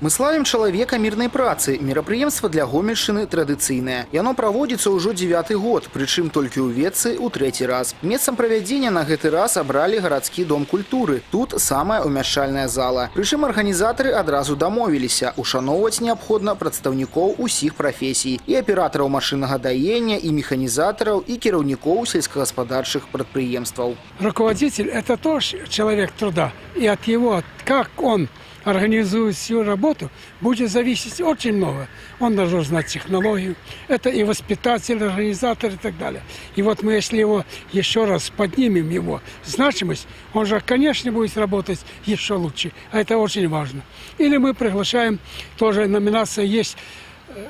Мы славім чалавека мірнай працы. Мерапрыемства для гомельшчыны традыцыйнае. Яно праводзіцца ўжо дзевяты год, прычым толькі ў ветцы ў трэці раз. Месцам правядзення на гэты раз абралі гарадскі дом культуры. Тут самая ўмяшчальная зала. Прычым арганізатары адразу дамовіліся. Ушаноўваць неабходна прадстаўнікоў усіх прафесій. І аператараў машыннага даення, і механізатараў, і кіраўнікоў сельскагаспадарчых прадпрыемстваў. Руководитель – это тоже человек труда. И от его, как он организует всю работу, будет зависеть очень много. Он должен знать технологию. Это и воспитатель, организатор и так далее. И вот мы, если его еще раз поднимем, его значимость, он же, конечно, будет работать еще лучше. А это очень важно. Или мы приглашаем, тоже номинация есть э,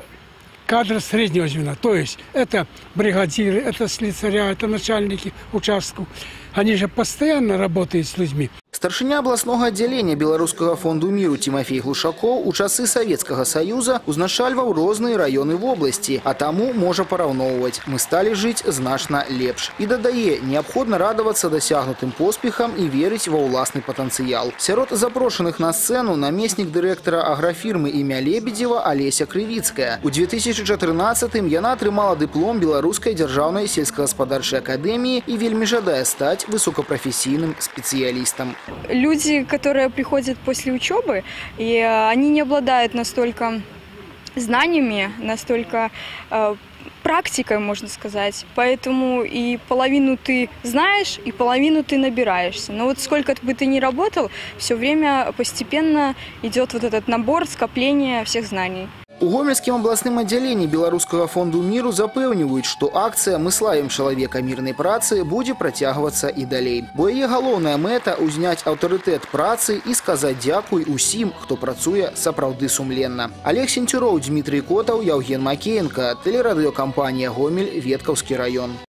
кадры среднего звена. То есть это бригадиры, это слесаря, это начальники участков. Они же постоянно работают с людьми. Старшыня абласнога аддзялення беларускага фонду міру Тимофей Глушакоў у часы Савецкага Саюза узначальваў розныя раёны вобласці, а таму можа параўноўваць. Мы сталі жыць значна лепш. І дадае, неабходна радавацца дасягнутым поспехам і верыць ва ўласны патэнцыял. Сярод запрошаных на сцэну намеснік дырэктара аграфірмы імя Лебедзева Алеся Крывіцкая. У 2014-м яна атрымала дыплом беларускай дзяржаўнай сельскагаспадарчай акадэміі і вельмі жадае стаць высокапрафесійным спецыялістам. люди, которые приходят после учебы, и э, они не обладают настолько знаниями, настолько э, практикой, можно сказать. Поэтому и половину ты знаешь, и половину ты набираешься. Но вот сколько бы ты ни работал, все время постепенно идет вот этот набор, скопление всех знаний. У гомельскім абласным аддзяленні беларускага фонду міру запэўніваюць, што акцыя мы славім чалавека мірнай працы будзе працягвацца і далей. Бо яе галоўная мэта ўзняць аўтарытэт працы і сказаць дзякуй усім, хто працуе сапраўды сумленна. Олег Сенцюроў, Дмітрый Котаў, Яўген Макеенка, тэлерадыёкампанія Гомель, Веткаўскі раён.